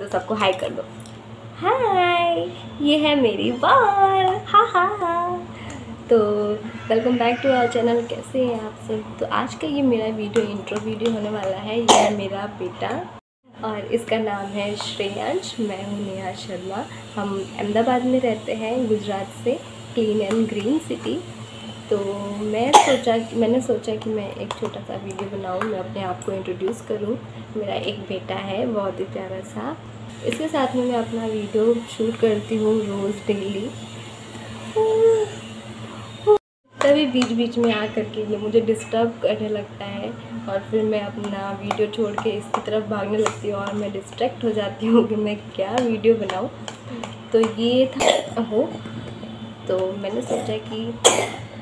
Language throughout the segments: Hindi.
तो सबको हाई कर दो। हाय ये है मेरी बाल। हा हा हा तो welcome back to our channel कैसे हैं आप सब? तो आज का ये मेरा वीडियो इंट्रो वीडियो होने वाला है। ये है मेरा बेटा और इसका नाम है श्रेयांश। मैं हूँ नेहा शर्मा। हम अहमदाबाद में रहते हैं, गुजरात से क्लीन एंड ग्रीन सिटी तो मैं सोचा मैंने सोचा कि मैं एक छोटा सा वीडियो बनाऊँ, मैं अपने आप को इंट्रोड्यूस करूँ। मेरा एक बेटा है, बहुत ही प्यारा सा। इसके साथ में मैं अपना वीडियो शूट करती हूँ रोज़ डेली तभी बीच बीच में आ करके ये मुझे डिस्टर्ब करने लगता है और फिर मैं अपना वीडियो छोड़ के इसकी तरफ़ भागने लगती हूँ और मैं डिस्ट्रैक्ट हो जाती हूँ कि मैं क्या वीडियो बनाऊँ। तो ये था हो तो मैंने सोचा कि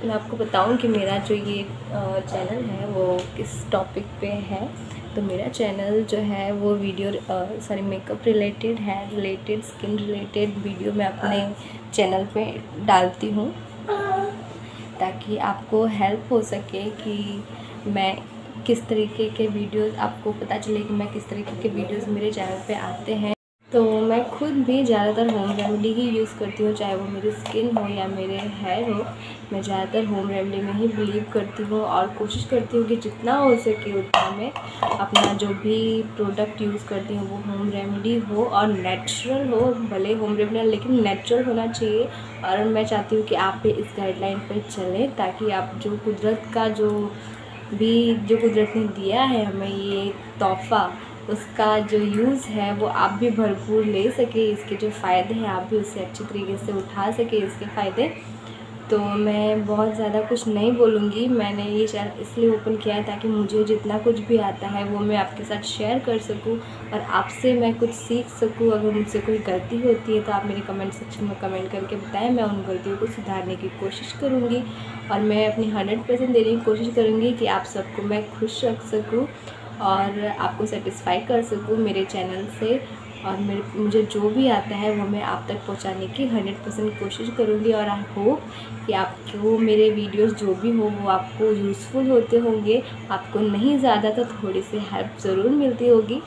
मैं आपको बताऊँ कि मेरा जो ये चैनल है वो किस टॉपिक पे है। तो मेरा चैनल जो है वो वीडियो सॉरी मेकअप रिलेटेड है रिलेटेड स्किन रिलेटेड वीडियो मैं अपने चैनल पे डालती हूँ। ताकि आपको हेल्प हो सके कि मैं किस तरीके के वीडियोस आपको पता चले कि मैं किस तरीके के वीडियोस मेरे चैनल पे आते हैं। तो मैं खुद भी ज़्यादातर होम रेमेडी ही यूज़ करती हूँ, चाहे वो मेरी स्किन हो या मेरे हेयर हो। मैं ज़्यादातर होम रेमेडी में ही बिलीव करती हूँ और कोशिश करती हूँ कि जितना हो सके उतना मैं अपना जो भी प्रोडक्ट यूज़ करती हूँ, वो होम रेमेडी हो और नेचुरल हो, भले होम रेमेडी लेकिन नेचुरल होना चाहिए। और मैं चाहती हूँ कि आप भी इस गाइडलाइन पर चलें ताकि आप जो कुदरत का जो भी, जो कुदरत ने दिया है हमें ये तोहफ़ा उसका जो यूज़ है, वो आप भी भरपूर ले सके, इसके जो फ़ायदे हैं, आप भी उससे अच्छी तरीके से उठा सके इसके फ़ायदे। तो मैं बहुत ज़्यादा कुछ नहीं बोलूँगी। मैंने ये चैनल इसलिए ओपन किया है ताकि मुझे जितना कुछ भी आता है, वो मैं आपके साथ शेयर कर सकूँ और आपसे मैं कुछ सीख सकूँ। अगर मुझसे कोई गलती होती है तो आप मेरे कमेंट सेक्शन में कमेंट करके बताएँ। मैं उन गलतियों को सुधारने की कोशिश करूँगी और मैं अपनी हंड्रेड परसेंट देने की कोशिश करूँगी कि आप सबको मैं खुश रख सकूँ। और आपको सेटिस्फाई कर सकूँ मेरे चैनल से। और मेरे, मुझे जो भी आता है, वो मैं आप तक पहुँचाने की हंड्रेड परसेंट कोशिश करूँगी। और आई होप कि आपको मेरे वीडियोस जो भी हो, वो आपको यूज़फुल होते होंगे। आपको नहीं ज़्यादा तो थोड़ी सी हेल्प ज़रूर मिलती होगी।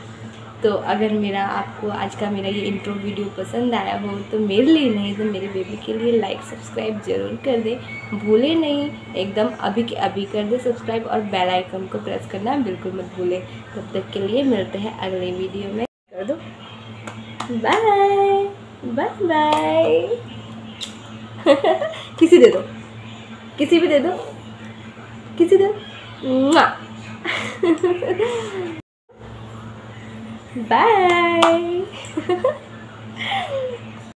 तो अगर मेरा आपको आज का मेरा ये इंट्रो वीडियो पसंद आया हो तो मेरे लिए नहीं तो मेरे बेबी के लिए लाइक सब्सक्राइब ज़रूर कर दे। भूले नहीं, एकदम अभी के अभी कर दे सब्सक्राइब और बेल आइकन को प्रेस करना बिल्कुल मत भूले। तब तक के लिए मिलते हैं अगले वीडियो में। कर दो। बाय बाय बाय किसी दे दो। किसी भी दे दो। किसी दे Bye!